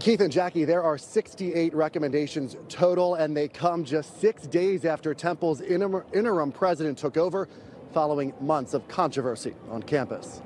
Keith and Jackie, there are 68 recommendations total, and they come just six days after Temple's interim, interim president took over following months of controversy on campus.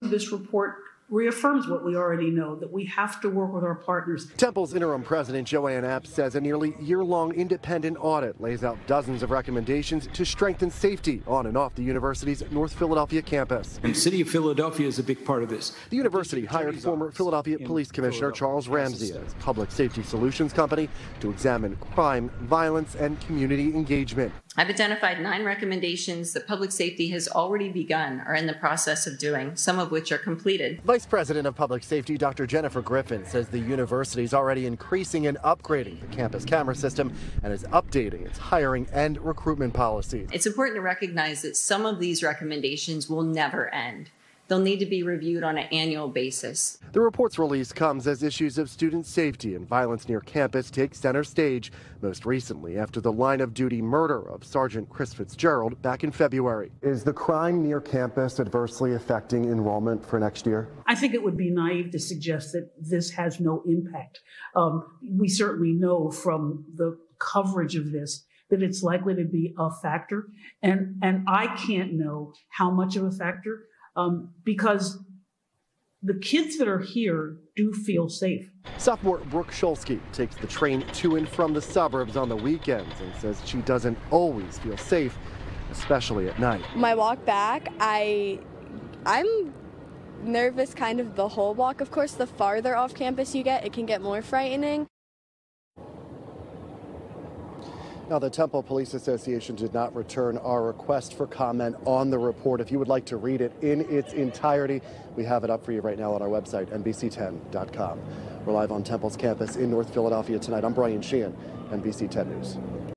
This report reaffirms what we already know that we have to work with our partners. Temple's interim president Joanne Epps says a nearly year long independent audit lays out dozens of recommendations to strengthen safety on and off the university's North Philadelphia campus. And City of Philadelphia is a big part of this. The university hired former Philadelphia Police Commissioner Charles Ramsey as Public Safety Solutions Company to examine crime, violence, and community engagement. I've identified nine recommendations that public safety has already begun or in the process of doing, some of which are completed. Vice President of Public Safety Dr. Jennifer Griffin says the university is already increasing and upgrading the campus camera system and is updating its hiring and recruitment policies. It's important to recognize that some of these recommendations will never end. They'll need to be reviewed on an annual basis. The report's release comes as issues of student safety and violence near campus take center stage, most recently after the line of duty murder of Sergeant Chris Fitzgerald back in February. Is the crime near campus adversely affecting enrollment for next year? I think it would be naive to suggest that this has no impact. Um, we certainly know from the coverage of this that it's likely to be a factor, and and I can't know how much of a factor um, because the kids that are here do feel safe. Sophomore Brooke Shulsky takes the train to and from the suburbs on the weekends and says she doesn't always feel safe, especially at night. My walk back, I, I'm nervous kind of the whole walk. Of course, the farther off campus you get, it can get more frightening. Now, the Temple Police Association did not return our request for comment on the report. If you would like to read it in its entirety, we have it up for you right now on our website, NBC10.com. We're live on Temple's campus in North Philadelphia tonight. I'm Brian Sheehan, NBC 10 News.